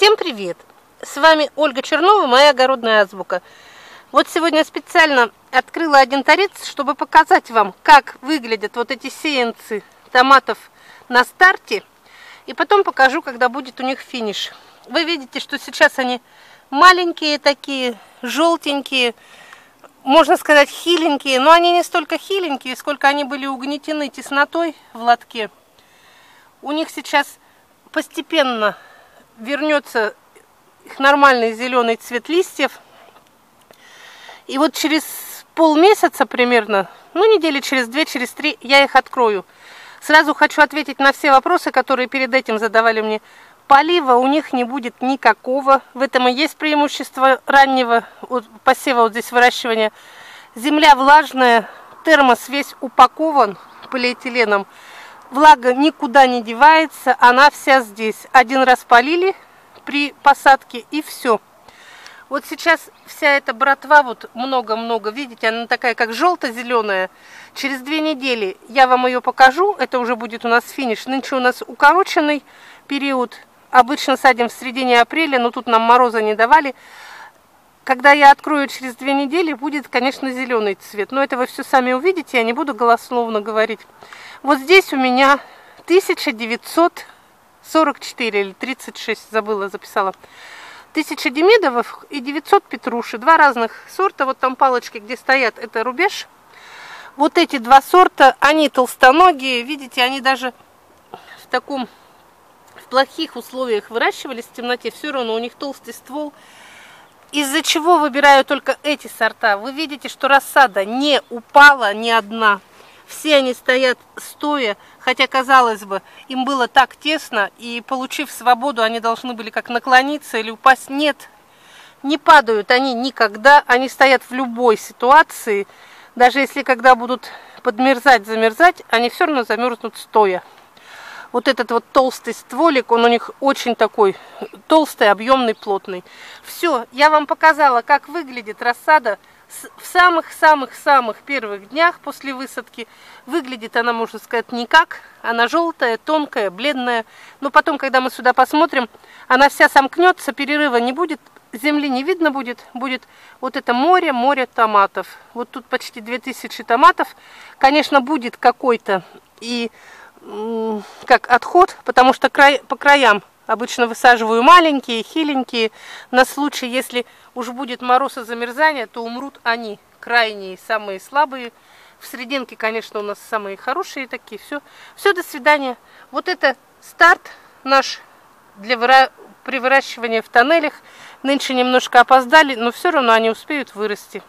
Всем привет! С вами Ольга Чернова, моя огородная азбука. Вот сегодня специально открыла один торец, чтобы показать вам, как выглядят вот эти сеянцы томатов на старте. И потом покажу, когда будет у них финиш. Вы видите, что сейчас они маленькие такие, желтенькие, можно сказать хиленькие. Но они не столько хиленькие, сколько они были угнетены теснотой в лотке. У них сейчас постепенно вернется их нормальный зеленый цвет листьев. И вот через полмесяца примерно, ну недели через две, через три, я их открою. Сразу хочу ответить на все вопросы, которые перед этим задавали мне. Полива у них не будет никакого. В этом и есть преимущество раннего посева, вот здесь выращивания. Земля влажная, термос весь упакован полиэтиленом. Влага никуда не девается, она вся здесь. Один раз полили при посадке и все. Вот сейчас вся эта братва, вот много-много, видите, она такая как желто-зеленая. Через две недели я вам ее покажу, это уже будет у нас финиш. Нынче у нас укороченный период, обычно садим в середине апреля, но тут нам мороза не давали. Когда я открою через две недели, будет, конечно, зеленый цвет. Но это вы все сами увидите, я не буду голословно говорить. Вот здесь у меня 1944 или 36, забыла, записала. 1000 демидовых и 900 петруши. Два разных сорта. Вот там палочки, где стоят, это рубеж. Вот эти два сорта, они толстоногие. Видите, они даже в таком, в плохих условиях выращивались в темноте. Все равно у них толстый ствол. Из-за чего выбираю только эти сорта? Вы видите, что рассада не упала ни одна. Все они стоят стоя, хотя, казалось бы, им было так тесно, и, получив свободу, они должны были как наклониться или упасть. Нет, не падают они никогда, они стоят в любой ситуации. Даже если когда будут подмерзать, замерзать, они все равно замерзнут стоя вот этот вот толстый стволик, он у них очень такой толстый, объемный, плотный. Все, я вам показала, как выглядит рассада в самых-самых-самых первых днях после высадки. Выглядит она, можно сказать, никак. Она желтая, тонкая, бледная. Но потом, когда мы сюда посмотрим, она вся сомкнется, перерыва не будет, земли не видно будет. Будет вот это море, море томатов. Вот тут почти 2000 томатов. Конечно, будет какой-то и как отход, потому что край, по краям обычно высаживаю маленькие, хиленькие, на случай, если уж будет мороз и замерзание, то умрут они, крайние, самые слабые. В серединке, конечно, у нас самые хорошие такие. Все, все до свидания. Вот это старт наш для выра... при выращивании в тоннелях. Нынче немножко опоздали, но все равно они успеют вырасти.